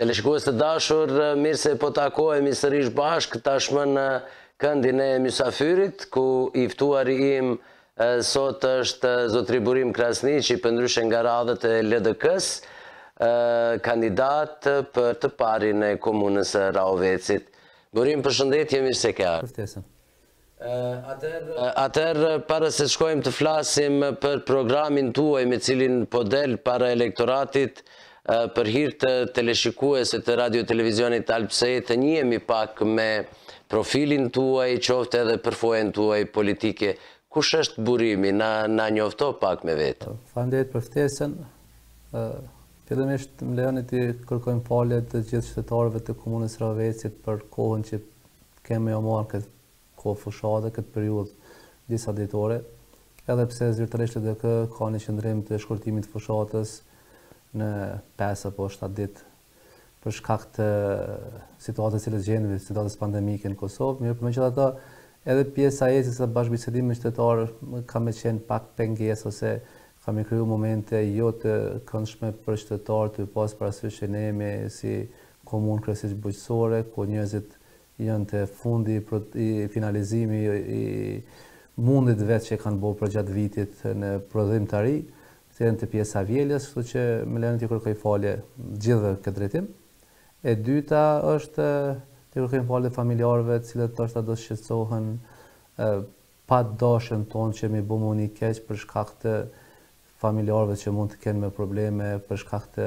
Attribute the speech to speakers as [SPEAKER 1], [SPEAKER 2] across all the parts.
[SPEAKER 1] Teleshikues të dashur, mirë se po takohemi sërish bashkë tashmë në këndin e mysafirit, ku i ftuari im sot është zotri Burim Krasniqi, përndryshe nga radhët e LDK-së, kandidat për të parin e komunës së Rahovecit. Burim, përshëndetje, mirë se ke
[SPEAKER 2] ardhë.
[SPEAKER 1] Atëherë, para se të shkojmë të flasim për programin tuaj me cilin po del para elektoratit, për hir të teleshikuesve të radio televizionit Alpsej, të njihemi pak me profilin tuaj, qoftë edhe përvojën tuaj politike. Kush është Burimi, na njofto pak me veten?
[SPEAKER 2] Faleminderit për ftesën. Fillimisht, më lejoni t'u kërkoj falje të gjithë qytetarëve të komunës Rahovecit për kohën që Kemi me ua marrë këtë kohë fushate, këtë periudhë disa ditore, edhe pse zyrtarisht LDK ka një qëndrim të shkurtimit të fushatës në 5 apo 7 ditë për shkak të situatës në cilën gjendemi, situatës pandemike në Kosovë, mirëpo megjithatë, edhe pjesa e jetës e bashkëbisedimi me qytetarë ka me qenë pak pengesë ose Ka me kriju momente jo të këndshme për qytetarët duke pas parasysh që ne jemi si komunë kryesisht bujqësore ku njerëzit janë te fundi i finalizimit të mundit vet që kanë bo përgjatë vitit në prodhimtari te pjesa vjeljes kështu që më lejoni t'i kërkoj falje gjithëve në këtë drejtim e dyta është t'i kërkoj falje familjarëve të cilët ndoshta do shqetësohen pa dashjen tonë që me bo moni keq për shkak të familjarëve që mund të kenë me probleme për shkak të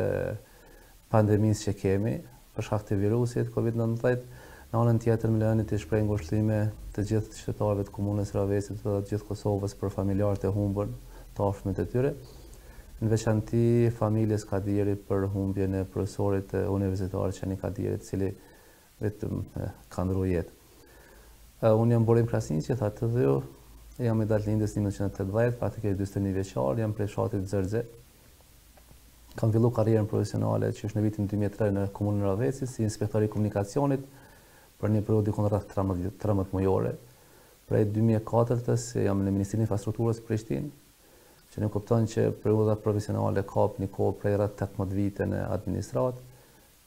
[SPEAKER 2] pandemisë që kemi, për shkak të virusit Covid nëntëmbëdhjetë, në anën tjetër më lejoni t'i shpreh ngushëllime të gjithë qytetarëve të komunës Rahovecit dhe të gjithë Kosovës për familjarët e humbur, të afërmit e tyre, në veçanti familjes Kadiri për humbjen e profesorit universitar Qeni Kadiri, të cili Vetëm ka ndrru jetë. Unë jam Burim Krasniqi, e thatë dhe ju, jam i datëlindjes 1980, praktikisht 41 vjeçar, jam prej fshatit Xërxe. Kam fillu karrierën profesionale qysh në vitin 2003 në komunën e Rahovecit, si inspektor i komunikacionit, për një periudhë dikun rreth 13 mujore. Prej 2004-ës jam në Ministrinë e Infrastrukturës në Prishtinë, që nënkupton që periudha profesionale kap një kohë prej rreth 18 vite në administratë,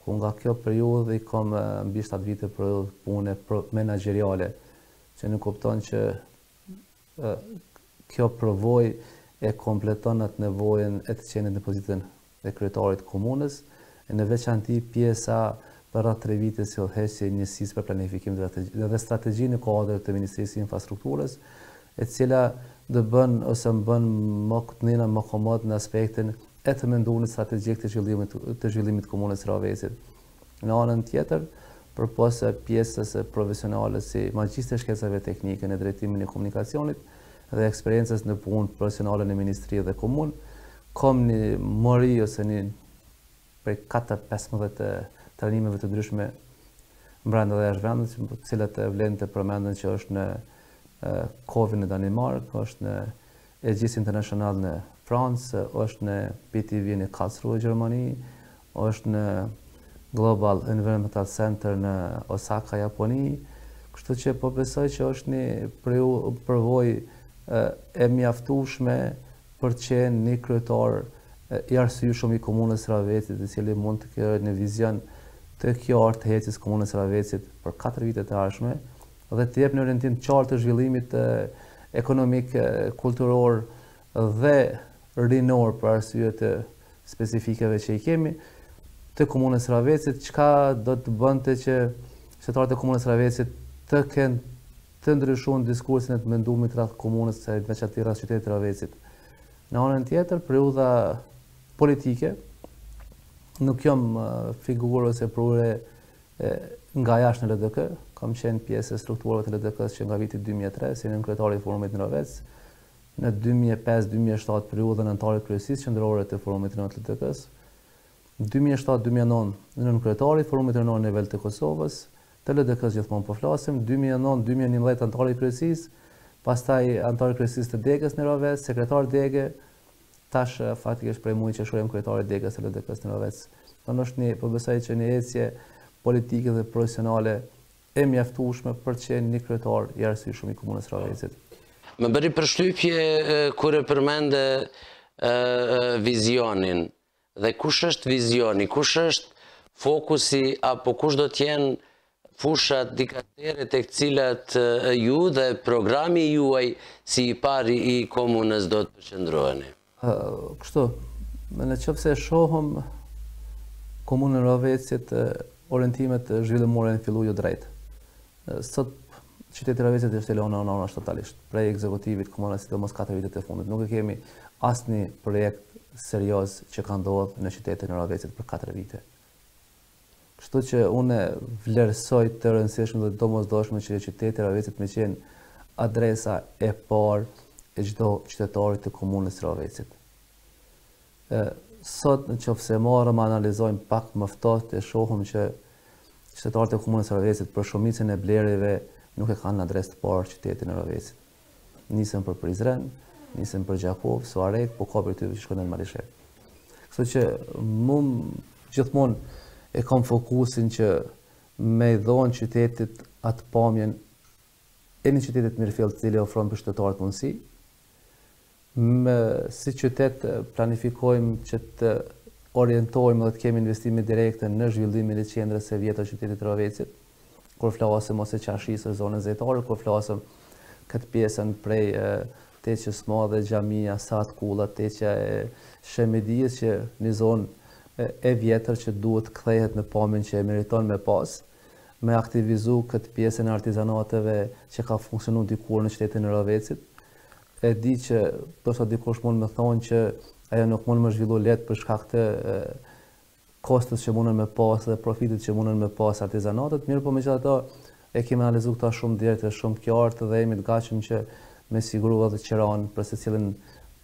[SPEAKER 2] ku nga kjo periudhë i kam mbi shtatë vite periudhë pune menaxheriale, që nënkupton që kjo përvojë e kompleton atë nevojën e të qenit në pozitën e kryetarit të komunës, e në veçanti pjesa prej rreth tre vite si udhëheqës i Njësisë për Planifikim dhe Strategji në kuadër të Ministrisë së Infrastrukturës, e cila do bën ose më bën me thënë më komod në aspektin e të menduarit strategjik të zhvillimit të zhvillimit të Komunës së Rahovecit. Në anën tjetër, përpos pjesës profesionale si magjistër shkencave teknike në drejtimin e komunikacionit dhe eksperiencës në punë profesionale në ministri dhe komunë, kam një mori ose një prej 4-15 trajnimeve të ndryshme mbrenda dhe jashtë vendit, që të cilat vlen të përmenden që është në COWI në Danimarkë, është në Egis International në Francë, është në PTV në Karlsruhe Gjermani, është në Global Environmental Center në Osaka Japoni, kështu që po besoj që është një përvojë e mjaftueshme për të qenë një kryetar i arsyeshëm i komunës Rahovecit, i cili mund të ketë një vizion të qartë të hecjes komunës Rahovecit për 4 vitet e ardhshme, dhe të jepë një orientim të qartë të zhvillimit ekonomik, kulturor dhe rinor për arsye të specifikave që i kemi të komunës Rahovecit, çka do të bënte që qytetarët e komunës Rahovecit të kenë të ndryshun diskursin e të mendumit rreth komunës të saj, në veçanti rreth qytetit Rahovecit. Në anën tjetër, periudha politike, nuk jam figurë ose prurje nga jashtë në LDK, kam qenë pjesë e strukturave të LDK-së që nga viti dy mijë e tre, si nënkryetari i Forumit në Rahovec, në dy mijë e pesë, dy mijë e shtatë periudhën e anëtarit të Kryesisë Qendrore të Forumit Rinor të LDK-së, dy mijë e shtatë, dy mijë e nëntë nënkryetari i Forumit Rinor në nivel të Kosovës, të LDK-së gjithmonë po flasim, dy mijë e nëntë, dy mijë e njëmbëdhjetë anëtari i Kryesisë, pastaj anëtar i Kryesisë të Degës në Rahovec, sekretar dege, Tash faktikisht prej muaj qershor jam kryetar i degës së LDK-së në Rahovec. Pra është një, po besoj që një ecje politike dhe profesionale e mjaftueshme për të qenë një kryetar i arsyeshëm i komunës së Rahovecit.
[SPEAKER 1] Më bëri përshtypje kur e përmende vizionin. Dhe kush është vizioni, kush është fokusi apo kush do të jenë fushat dikasteret tek të cilat ju dhe programi juaj si i pari i komunës do të përqendroheni?
[SPEAKER 2] Kështu, në qoftë se e shohëm komunën Rahovecit, orientimet zhvillimore janë filluar jo drejt. Sot qyteti Rahovecit është i lënë anash totalisht prej ekzekutivit komunal sidomos katër vitet e fundit. Nuk e kemi asnjë projekt serioz që ka ndodhur në qytetin e Rahovecit për katër vite. Kështu që unë vlerësoj të rëndësishme dhe të domosdoshme që qyteti i Rahovecit me qenë adresa e parë e çdo qytetari të komunës së Rahovecit. E, sot në qoftë se marrim e analizojmë pak më ftohtë e shohëm që qytetarët e komunës së Rovecit për shumicën e blerjeve nuk e kanë në adresë të parë qytetin e Rovecit. Nisën për Prizren, nisën për Gjakovë, Suharekë, po ka prej tyne që shkojnë në Malishevë. Kështu që unë gjithmonë e kam fokusin që me i dhonë qytetit atë pamjen e një qyteti të mirëfilltë i cili ofron për qytetarët mundësi. Ne si qytet planifikojmë që të orientojmë dhe të kemi investime direkte në zhvillimin e qendrës së vjetër të qytetit të Rovecit. Kur flasim ose çarshisë e zonën zejtare, kur flasim këtë pjesën prej teqes madhe, xhamia, sahat kulla, teqja e shemidijës që një zonë e vjetër që duhet të kthehet në pamjen që e meriton me pas, me aktivizu këtë pjesën e artizanateve që ka funksionu dikur në qytetin e Rovecit. E di që ndoshta dikush mund me thonë që ajo nuk mund me u zhvillu lehtë për shkak të kostos që mundën me pas dhe profitit që mundën me pas artizanatët, mirëpo megjithatë e kemi analizu këtë shumë direkt dhe shumë qartë dhe jemi të gatshëm që me siguru edhe qiranë për secilin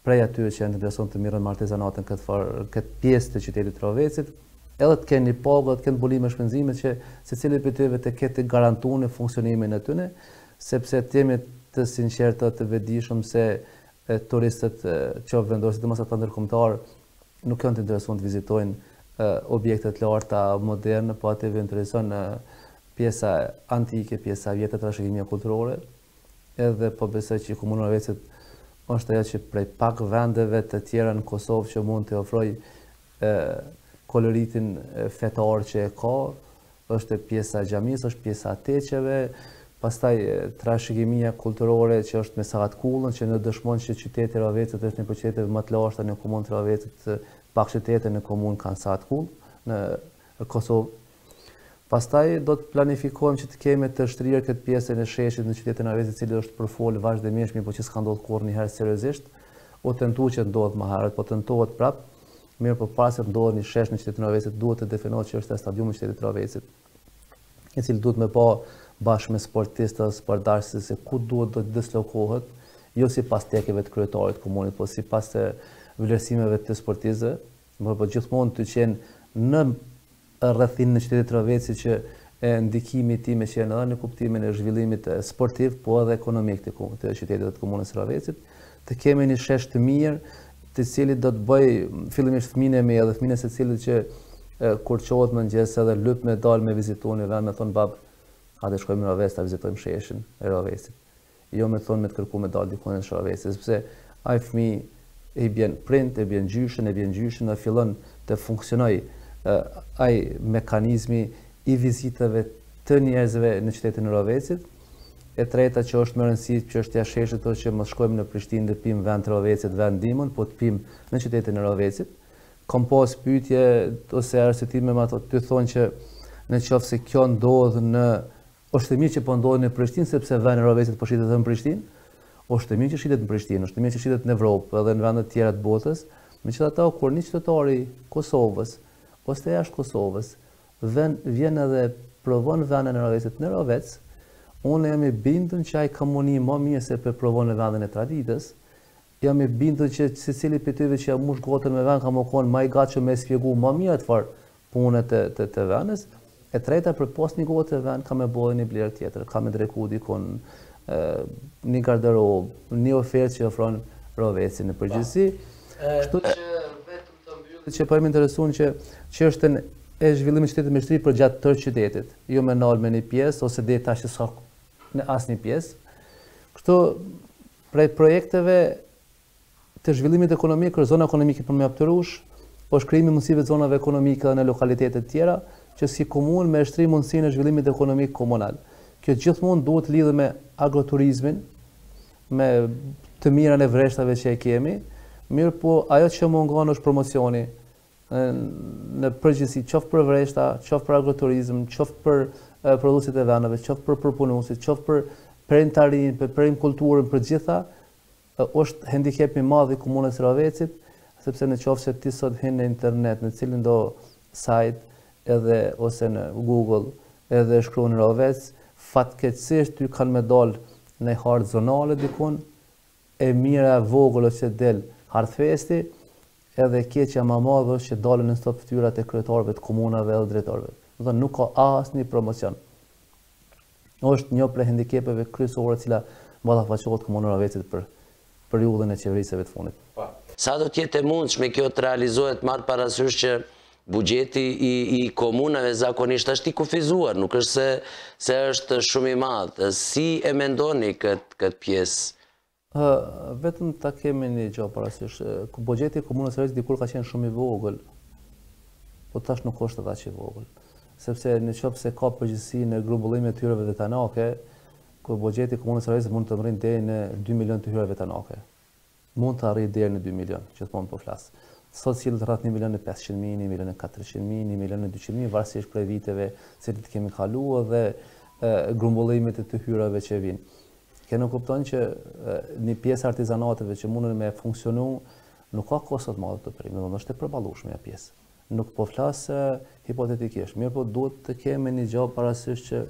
[SPEAKER 2] prej atyre që janë të interesuar të merren me artizanate në këtë, këtë pjesë të qytetit Rovecit. Edhe të kenë një pagë dhe të kenë mbulime shpenzime që secili prej tyre të ketë të garantune funksionimin e tyre, sepse të jemi të sinqertë dhe të vetëdijshëm se turistët qoftë vendorë sidomos ata ndërkombëtarë nuk janë të interesuar të vizitojnë objekte të larta moderne, po atyve u intereson pjesa antike, pjesa e vjetër, trashëgimia kulturore. edhe po besoj që komuna e Rovecit është ajo që prej pak vendeve të tjera në Kosovë që mund të ofrojë koloritin fetar që e ka, është pjesa e xhamisë, është pjesa e teqeve, pastaj trashëgimia kulturore që është me sahat kullën, që na dëshmon që qyteti i Rovecit është një prej qyteteve më të lashta, në komunë të Rovecit, pak qytete në komunë kanë sahat kullë, në në Kosovë. Pastaj do të planifikojmë që të kemi të shtrirë këtë pjesën e sheshit në qytetin e Rovecit, i cili është përfolë vazhdimisht, mirëpo që s'ka ndodhur kurrë njëherë seriozisht. U tentua që të ndodhë më herët, po tentohet prapë, mirëpo para se të ndodhë një shesh në qytetin e Rovecit, duhet të definohet çështja e stadiumit të qytetit të Rovecit, i cili duhet me u pa bashkë me sportistët, sportdashësit se ku duhet të dislokohet, jo sipas tekeve të kryetarit të komunës, po sipas vlerësimeve të sportistëve, Mirëpo gjithmonë të qenë në rrethinën e qytetit të Rovecit që ndikimi i tij me qenë edhe në kuptimin e zhvillimit sportiv po edhe ekonomik të të qytetit dhe të komunës së Rovecit të kemi një shesh të mirë i cili do të bëjë fillimisht fëmijën tem edhe fëmijën e secilit që kur çohet në mëngjes edhe lyp me dalë me vizitu një vend me thonë babë, a të shkojmë në Rovec ta vizitojmë sheshin e Rovecit jo me thonë me të kërku me dalë diku në Rahovec, sepse ai fëmijë e bjen prindin, e bjen gjyshin, e bjen gjyshen dhe fillon të funksionojë ai mekanizmi i vizitave të njerëzve në qytetin e Rahovecit. E treta që është me rëndësi që është ja sheshit të që më shkojmë në Prishtinë dhe pimë venë të Rahovecit, vend dimon, po të pimë në qytetin e Rahovecit. Kom pas pytje ose arsyetime më ato të thonë që në qoftë se kjo ndodh në Është mirë që po ndodhin në Prishtinë sepse vena e Rahovecit po shitet edhe në Prishtinë. Është mirë që shitet në Prishtinë, është mirë që shitet në Evropë edhe në vende të tjera të botës. Megjithatë, kur një qytetar i Kosovës ose jashtë Kosovës vën vjen edhe provon venën e Rahovecit në Rahovec, unë jam i bindur që ai ka me u ni më mirë se po e provon në vendin e traditës, Jam i bindur që secili prej tyve që ja mush gotën me venë ka mu kon ma i gatshëm me e spjegu ma mirë atë farë pune të të të venës. E treta përpas një gote venë ka me bo dhe një blerje tjetër, ka me dreku dikun, një garderobë, një ofertë që ofron Rahoveci në përgjithësi. Kështu që vetëm të mbylli që po jemi interesuar që çështjen e zhvillimit të qytetit me shtri përgjatë tërë qytetit, jo me nal me një pjesë ose deri tash që s'ka në asnjë pjesë. Kështu Prej projekteve të zhvillimit ekonomik është zona ekonomike për në Apterush, është krijimi i mundësive të zonave ekonomike edhe në lokalitete të tjera, që si komunë me e shtri mundësinë e zhvillimit ekonomik komunal. Kjo gjithmonë duhet të lidhet me agroturizmin, me të mirën e vreshtave që e kemi, mirëpo ajo që mungon është promocioni, në përgjithësi qoftë për vreshta, qoftë për agroturizëm, qoftë për prodhuesit e venave, qoftë për përpunuesit, qoftë për perimtarinë, për perimkulturën, për gjitha, është hendikep i madh i komunës së Rahovecit, sepse në qoftë se ti sot hyn në internet, në cilindo sajt edhe ose në Google, edhe shkruan Rahovec, fatkeqësisht ty kanë me dalë ndonjë hartë zonale dikun, E mira e vogël është që del Hardh Festi, edhe e keqja më e madhe është që dalin nonstop fytyrat e kryetarëve të komunave edhe drejtorëve. Do të thotë nuk ka asnjë promocion. Është një prej hendikepeve kryesore e cila ballafaqohet Komuna e Rahovecit për periudhën e qeverisjeve të fundit.
[SPEAKER 1] Sa do të jetë e mundshme kjo të realizohet marrë parasysh që Buxheti i komunave zakonisht është i kufizuar, nuk është se është shumë i madh. Si e mendoni këtë pjesë?
[SPEAKER 2] Vetëm ta kemi një gjë parasysh, buxheti i Komunës së Rahovecit dikur ka qenë shumë i vogël, po tash nuk është edhe aq i vogël. Sepse në qoftë se ka përgjegjësi në grumbullimin e të hyrave vetanake, buxheti i Komunës së Rahovecit mund të mërrin deri në dy milionë të hyra vetanake. mund të arrijë deri në dy milionë, gjithmonë po flas. Sot sillet rreth një milion e pesëqind mijë, një milion e katërqind mijë, një milion e dyqind mijë, varësisht prej viteve të cilat kemi kaluar dhe grumbullimit të të hyrave që vijnë. Kjo nënkupton që një pjesë artizanateve që mundën me funksionu, nuk ka kosto të madhe tepër, domethënë është e përballueshme ajo pjesë. Nuk po flas hipotetikisht, mirëpo duhet të kemi një gjë parasysh që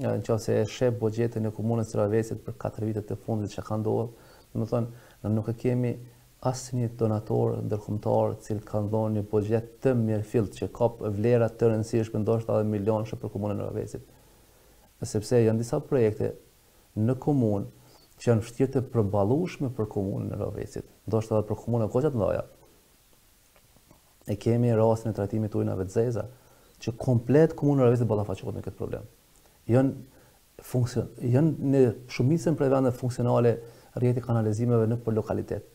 [SPEAKER 2] në qoftë se e shef buxhetin e komunës të Rahovecit për 4 vitet e fundit çka ka ndodhur, domethënë, ne nuk e kemi asnjë donator ndërkombëtar i cili ka dhonë një buxhet të mirëfilltë që kap vlera të rëndësishme ndoshta edhe milionshe për komunën e Rahovecit. Sepse janë disa projekte në komunë që janë vështirë të përballushme për komunën e Rahovecit, ndoshta edhe për komuna edhe ma të mëdhaja. e kemi rastin e trajtimit të ujnave të zeza, që komplet komuna e Rahovecit ballafaqohet me këtë problem. Janë funksion janë në shumicën prej vendeve funksionale rrjeti i kanalizimeve nëpër lokalitete.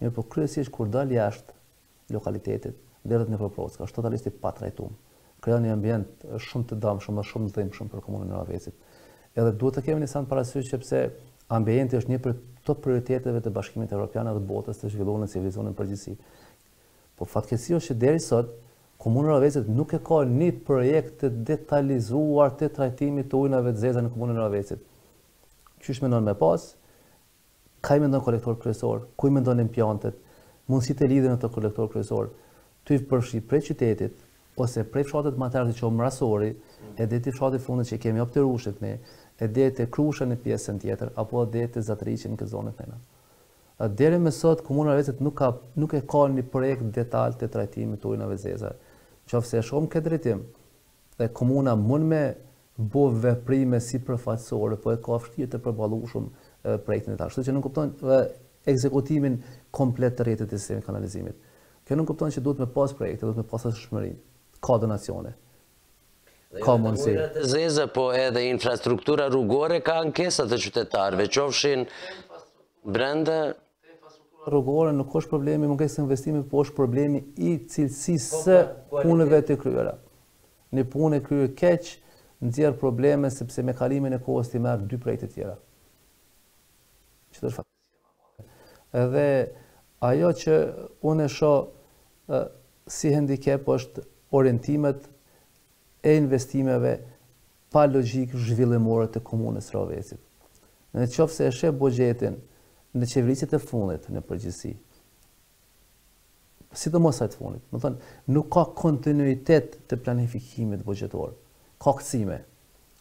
[SPEAKER 2] Mirëpo kryesisht kur del jashtë lokalitetit, derdhet nëpër prrocka, është totalisht i patrajtuar. krijon një ambient shumë të dëmshëm dhe shumë të dhimbshëm për komunën e Rahovecit. Edhe duhet të kemi një send parasysh sepse ambienti është një prej top prioriteteve të Bashkimit Evropian dhe botës të zhvilluar e civilizuar në përgjithësi. Po fatkeqësia është që deri sot Komuna e Rahovecit nuk e ka një projekt të detalizuar të trajtimit të ujnave të zeza në Komunën e Rahovecit. Qysh mendon me pas, Kah e mendon kolektor kryesor, ku i mendon impiantet, mundësitë e lidhjeve në këtë kolektor kryesor. Tuj përfshi prej qytetit, ose prej fshatit ma të largët që o Mrasori, e deri te fshati i fundit që kemi Opterushën, e deri te Krusha në pjesën tjetër, apo deri te Zatriqi në këtë zonë këtu. Deri me sot Komuna e Rahovecit nuk ka, nuk e ka një projekt detal të trajtimit të ujnave të zeza. Nëqoftëse e shohim në këtë drejtim, dhe komuna mund me bo veprime sipërfaqësore po e ka vështirë të përballueshëm projektin detal. Kështu që nënkupton dhe ekzekutimin komplet të rrjetit të sistemit të kanalizimit. Kjo nënkupton që duhet me pas projekte, duhet me pas arsyeshmëri. Ka donacione.
[SPEAKER 1] Dhe jo vetëm ujërat e zeza, po edhe infrastruktura rrugore ka ankesa të qytetarëve, qoftë infrastruktura
[SPEAKER 2] rrugore nuk është problemi i mungesës së investimeve, por është problemi i cilësisë së punëve të kryera. Një punë e kryer keq nxjerr probleme sepse me kalimin e kohës t'i merr dy projekte tjera. Që është fatkeqësia më e madhe. Edhe ajo që unë e shoh si hendikep është orientimet e investimeve pa logjikë zhvillimore të komunës Rahovecit. Në qoftë se e sheh buxhetin në qeverisjet e fundit në përgjithësi, sidomos atij të fundit. Domethonë, nuk ka kontinuitet të planifikimit buxhetor. Ka kcime.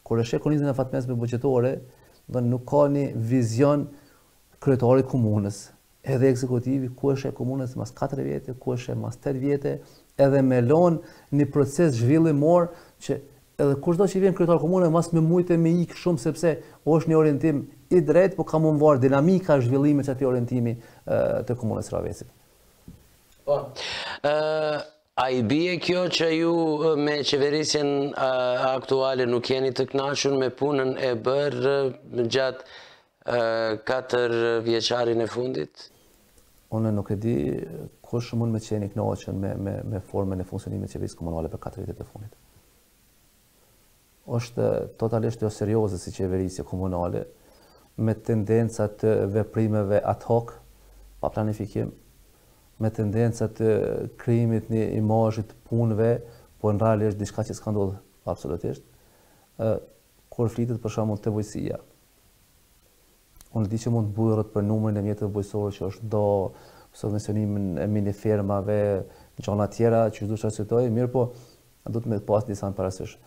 [SPEAKER 2] Kur e sheh kornizën afatmesme buxhetore, domethonë nuk ka një vizion kryetari i komunës, edhe ekzekutivi ku e sheh komunën mas 4 vjete, ku e sheh mas 8 vjete, edhe me lon një proces zhvillimor që Edhe kushdo që vjen kryetar komune mos me mujt me ik shumë sepse osht një orientim i drejtë po ka m'u mvar dinamika e zhvillimit qatij orientimi të komunës së Rahovecit.
[SPEAKER 1] Po. Ë a i bie kjo që ju me qeverisjen aktuale nuk jeni të kënaqur me punën e bërë gjatë katërvjeçarin e fundit?
[SPEAKER 2] Unë nuk e di kush mund me qenë i knaqun me, me, me formën e funksionimit të qeverisë komunale për 4 vitet e fundit. është totalisht jo serioze si qeverisje komunale, me tendenca të veprimeve ad hoc, pa planifikim, me tendenca të krijimit një imazhit të punëve, por në realitet diçka që s'ka ndodhë absolutisht, kur flitet për shembull te bujqësia. Unë e di që mund të mburret për numrin e mjeteve bujqësore që i shpërndau, subvencionimin e minifermave, gjona tjera që duhet të arsyetoj, mirëpo duhet me e pas diçka parasysh.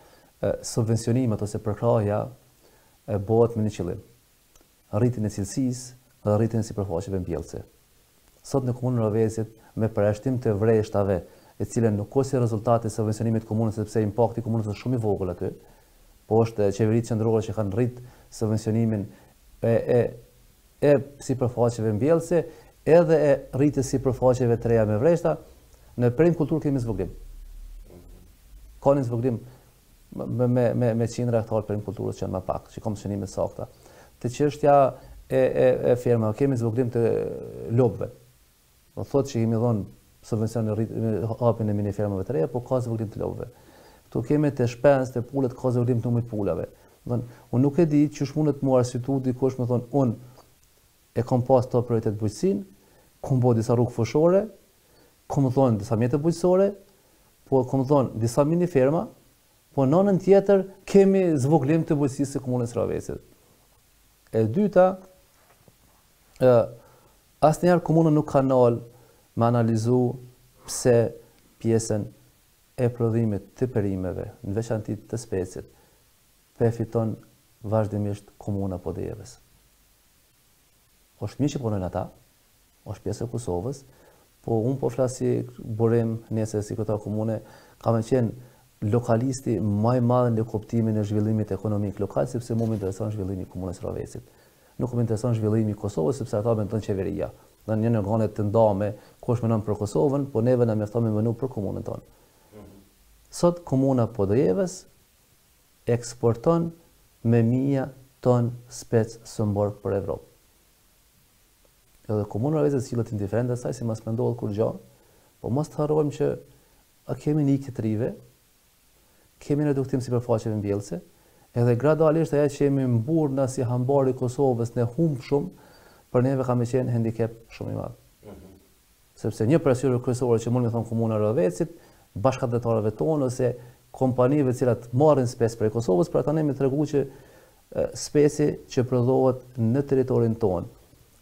[SPEAKER 2] Subvencionimet ose përkrahja bëhet me një qëllim. Rritjen e cilësisë dhe rritjen e sipërfaqeve mbjellëse. sot në komunën e Rahovecit me përjashtim të vreshtave e cila nuk osht si rezultat i subvencionimit të komunës sepse impakti i komunës është shumë i vogël aty po është e qeverive qendrore që kanë rrit subvencionimin e e e sipërfaqeve mbjellëse edhe e rritjes së sipërfaqeve të reja me vreshta në perimkulturë kemi zvogëlim ka një zvogëlim me qindra hektarë perimkulturës që janë më pak, që kam shënimet e sakta. Te çështja e fermave, kemi zvogëlim të lopëve. Domethonë që kemi dhënë subvencion në hapjen e minifermave të reja, por ka zvogëlim të lopëve. Këtu kemi te shpezët, te pulat, ka zvogëlim të numrit të pulave. Domethonë, unë nuk e di qysh mundet m'u arsyetu dikush me thonë, unë e kam pas prioritet bujqësinë, kom bo disa rrugë fushore, kom dhënë disa mjete bujqësore, po kom dhon disa miniferma, po në anën tjetër kemi zvogëlim të bujqësisë së komunës së Rahovecit. E dyta, ë asnjëherë komuna nuk u nal me analizu pse pjesën e prodhimit të perimeve, në veçanti të specit, po e fiton vazhdimisht komuna e Podujevës. Është mirë që punojnë ata, është pjesë e Kosovës, po unë po flas si Burim, nesër si kryetar komune, ka me qenë lokalisti më i madh në kuptimin e zhvillimit ekonomik lokal, sepse mua më intereson zhvillimi i komunës Rahovecit. Nuk më intereson zhvillimi i Kosovës, sepse atë mendon qeveria. Kemi organe të ndame, kush mendon për Kosovën, po neve na mjafton me mënu për komunën tonë. Sot komuna Podujevës Eksporton me mija ton spec somborkë për Evropë. Edhe Komuna e Rahovecit sillet indiferente ndaj saj si mos me ndodhë kurgja, po mos të harrojmë që kemi një ikje të rinjve, kemi reduktim sipërfaqeve mbjellëse, edhe gradualisht ajo që jemi mburrë na si hambari Kosovës me humbë shumë, për neve ka me qenë hendikep shumë i madh. Sepse një prej arsyeve kryesore që mund me thonë Komuna e Rahovecit, bashkatdhetarëve tonë ose kompanive të cilat marrin spec prej Kosovës, pra tani me tregu që speci që prodhohet në territorin tonë,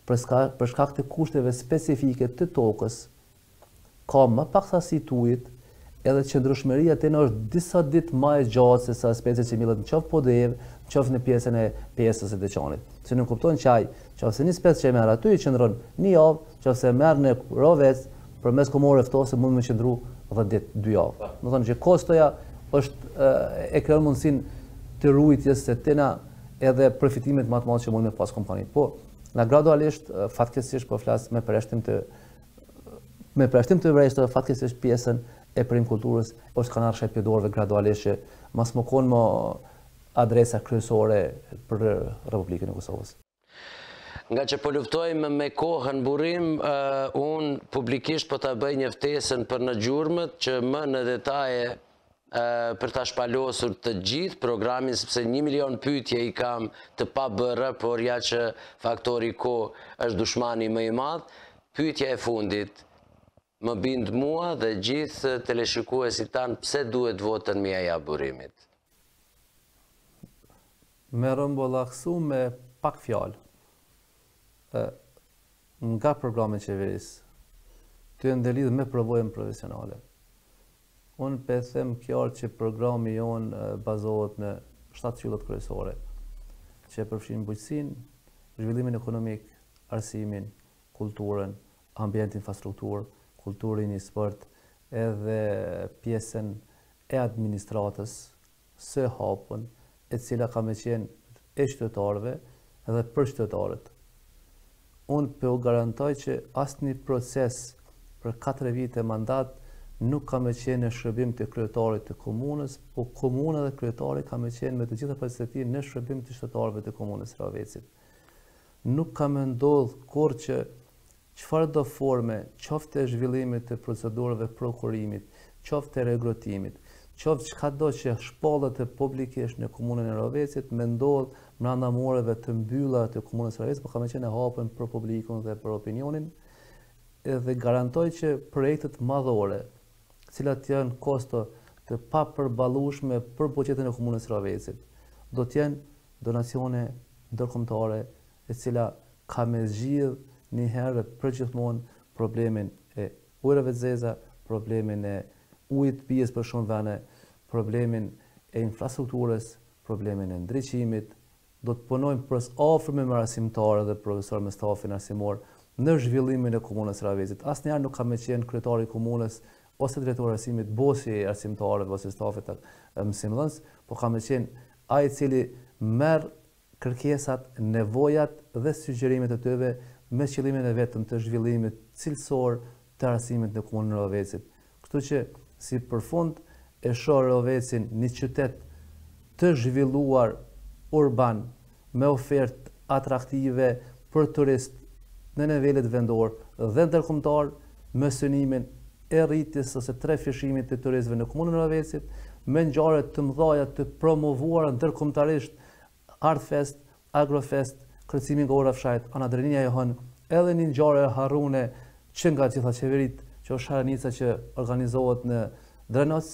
[SPEAKER 2] për shkak, për shkak të kushteve specifike të tokës, ka më pak sasi të ujit Edhe qëndrueshmëria e tina është disa ditë më e gjatë se sa speci që millet në qoftë Podujevë, në qoftë në pjesën e Pejës ose Deçanit. Që nënkupton që ai, në qoftë se një spec që e merr aty qëndron një javë, në qoftë se e merr në Rahovec, përmes komore ftohëse mund me qëndru 10 ditë, dy javë. Do të thonë që kostoja është e krijon mundësinë të ruajtjes së tina edhe përfitimit më të madh që mund me pas kompanitë. Po, na gradualisht, fatkeqësisht po flas me përjashtim të me përjashtim të vreshtave fatkeqësisht pjesën e perimekulturës është ka na rrëshqet prej dorëve gradualisht që mos me konë më adresa kryesore për Republikën e Kosovës.
[SPEAKER 1] Ngaqë po luftojmë me kohën Burim, unë publikisht po ta bëj një ftesë për Në gjurmë që më në detaje për ta shpalosur të gjithë programin, sepse një milion pytje i kam të pabëra, por ja që faktori kohë është dushmani më i madh, pytje e fundit më bind mua dhe gjithë teleshikuesit tanë pse duhet votën t'ia japim Burimit.
[SPEAKER 2] Me rëmbo laksu me pak fjalë. ë nga programi i qeverisës e ndërlidhë me përvojën profesionale. Unë pe them kjart që programi jonë bazohet në shtatë shtyllat kryesore, që e përfshin bujqësinë, zhvillimin ekonomik, arsimin, kulturën, ambient, infrastrukturë, kulturë, rini, sport, edhe pjesën e administratës, së hapun e cila ka me qenë e qytetarëve dhe për qytetarët. Unë po ju garantoj që asnjë proces për katër vite mandat nuk ka me qenë në shërbim të kryetarit të komunës, po komuna dhe kryetari ka me qenë me të gjitha kapacitetet e tij në shërbim të qytetarëve të komunës Rahovecit. Nuk ka me ndodhë kurrë që çfarëdo forme qoftë të zhvillimit të procedurave prokurimit, qoftë të rekrutimit, qoftë çkado që shpallet publikisht në komunën e Rahovecit me ndodhë mranda mureve të mbylla të komunës Rahovecit por ka me qenë e hapun për publikun dhe për opinionin dhe garantoj që projektet madhore të cilat janë kosto të papërballueshme për buxhetin e komunës Rahovecit do të jenë donacione ndërkombëtare e cila ka me zgjidh një herë dhe përgjithmonë problemin e ujërave të zeza, problemin e ujit të pijes për shumë vene, problemin e infrastrukturës, problemin e ndriçimit, do të punojmë për së afërmi me arsimtarët dhe profesorët me stafin arsimor në zhvillimin e komunës Rahovecit. Asnjëherë nuk ka me qenë kryetari i komunës ose drejtori i arsimit bosi i arsimtarëve ose stafit mësimdhënës, por ka me qenë ai i cili merr kërkesat, nevojat dhe sugjerimet e tyre me qëllimin e vetëm të zhvillimit cilësor të arsimit në Komunën e Rahovecit. Kështu që, si përfund, e shoh Rahovecin një qytet të zhvilluar urban me ofertë atraktive për turistë në nivelet vendor dhe ndërkombëtar me synimin e rritjes ose trefishimit të turistëve në Komunën e Rahovecit me ngjarje të mëdhaja të promovuara ndërkombëtarisht Art Fest, Agro Fest, Kërcimi nga Ura e Fshajt, Anadrinia Jehon, edhe një ngjarje e harrune që nga gjitha qeveritë, që është Sharenica që organizohet në Drenoc,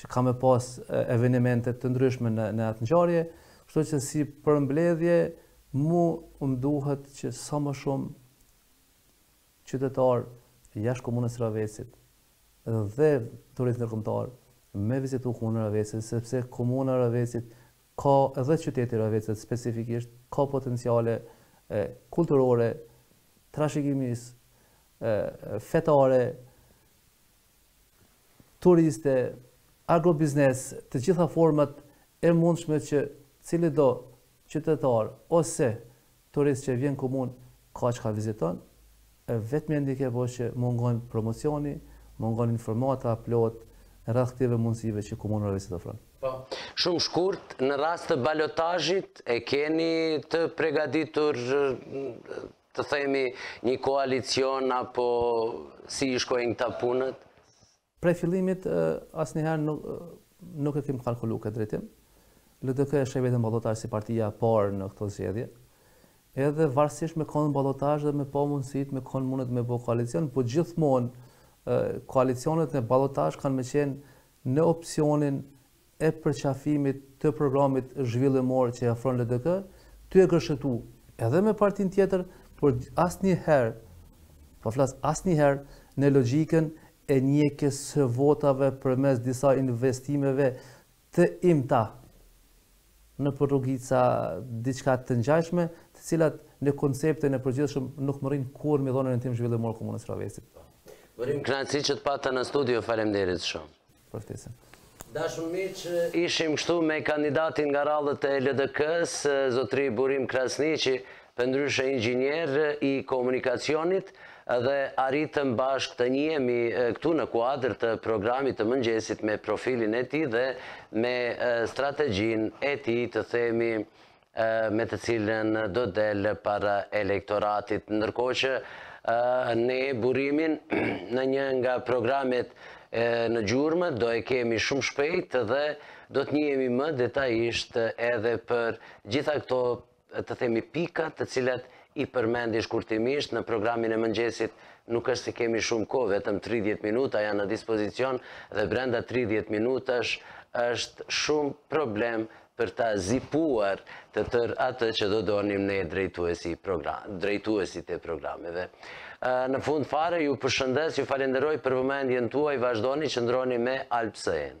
[SPEAKER 2] që ka me pas evenimente të ndryshme në në atë ngjarje, kështu që si përmbledhje mu më duhet që sa më shumë qytetarë jashtë komunës së Rahovecit dhe turistë ndërkombëtarë me vizitu komunën e Rahovecit, sepse komuna e Rahovecit Ka edhe qyteti i Rahovecit specifikisht ka potenciale kulturore, trashëgimisë, fetare, turiste, agrobiznes, të gjitha format e mundshme që cilido qytetar ose Turist që vjen n'komunë ka çka viziton, i vetmi hendikep osht që mungon promocioni, mungon informata e plotë rreth ktyne mundësive që komuna Rahovecit
[SPEAKER 1] ofron. Shumë shkurt, në rast të balotazhit, e keni të pregaditur të themi një koalicion apo si i shkojnë këto punët?
[SPEAKER 2] Prej fillimit asnjëherë nuk nuk e kim kalkulu këtë drejtim. LDK e sheh veten në ballotazh si partia e parë në këto zgjedhje. Edhe varësisht me kon në ballotazh dhe me pa mundësitë me kon mundet me bo koalicion, po gjithmonë koalicionet në ballotazh kanë me qenë në opsionin e përqafimit të programit zhvillimor që e ofron LDK, tu e gërshetu edhe me partinë tjetër, por asnjëherë, po flas asnjëherë në logjikën e njekjes së votave përmes disa investimeve të imta nëpër rrugica diçka të ngjashme, të cilat në konceptin e përgjithshëm nuk mërrin kurrë me i dhënë drejtim zhvillimor komunës Rahovecit.
[SPEAKER 1] Burim, kënaqësi që të pata në studio, faleminderit shumë.
[SPEAKER 2] Për
[SPEAKER 1] ftesën. Dashur miq, ishim kështu me kandidatin nga radhët e LDK-së, zotri Burim Krasniqi, përndryshe inxhinier i komunikacionit dhe arritëm bashkë të njihemi këtu në kuadër të programit të mëngjesit me profilin e tij dhe me strategjinë e tij, të themi, me të cilën do del para elektoratit, ndërkohë që ne Burimin në një nga programet në gjurme do e kemi shumë shpejt dhe do të njihemi më detajisht edhe për gjitha këto të themi pika të cilat i përmendi shkurtimisht në programin e mëngjesit nuk është se kemi shumë kohë, vetëm 30 minuta janë në dispozicion dhe brenda 30 minutash është shumë problem për ta zipuar të tërë atë që do donim ne drejtuesit e programeve. Në fund fare, ju përshëndes, ju falenderoj për vëmendjen tuaj, vazhdoni, qëndroni me Alpsëen.